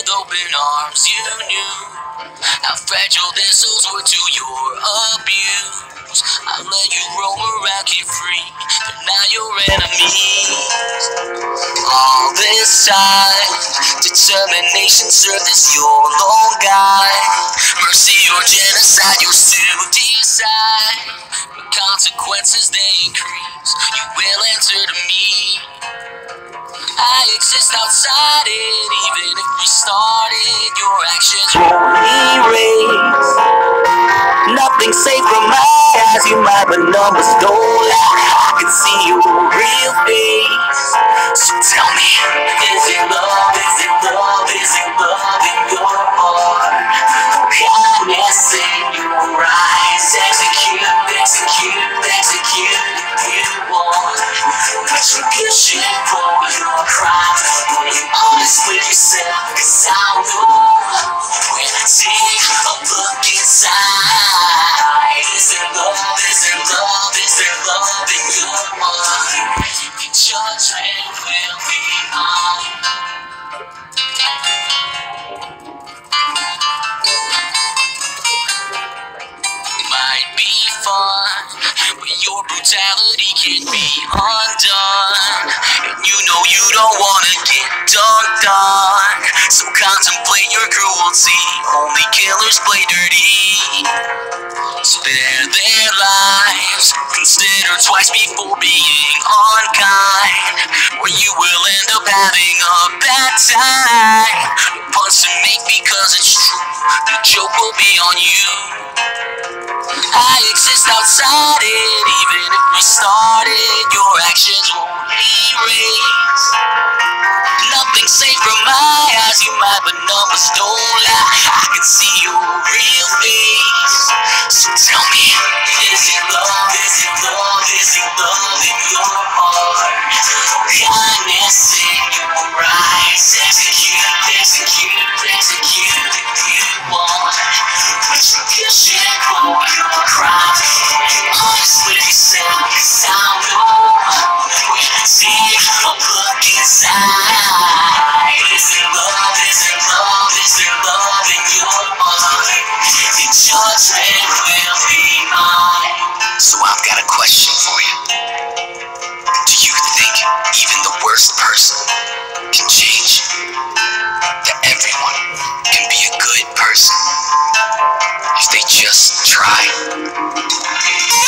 with open arms. You knew how fragile their souls were to your abuse. I let you roam around carefree, but now you're enemies. All this time, determination served as your lone guide. Mercy or genocide, you still decide. But consequences they increase, you will answer to me. Exist outside it, even if we started, your actions won't erase. Nothing safe from my eyes, you might, but numbers don't lie. I can see your real face. So tell me, is it love? Is it love? Is it love in your heart? Kindness in your eyes. Execute, execute, execute if you want. Retribution yourself? Cause I know when I take a look inside. Is there love? Is there love? Is there love in your heart? Judgment will be mine. might be fun, but your brutality can be undone. And you know you don't wanna get dunked on. So contemplate your cruelty. Only killers play dirty. Spare their lives. Consider twice before being unkind. Or you will end up having a bad time. No punch to make because it's true. The joke will be on you. I exist outside it, even if we started, your actions won't erase. Nothing safe from my but numbers don't lie. I can see your real face. So tell me, is it love? Is it love? Is it love in your heart? Kindness in your eyes. Execute, execute, execute if you want. Retribution for your crimes. Honest with yourself, cause I know when I take a look inside. So I've got a question for you. Do you think even the worst person can change? That everyone can be a good person if they just try?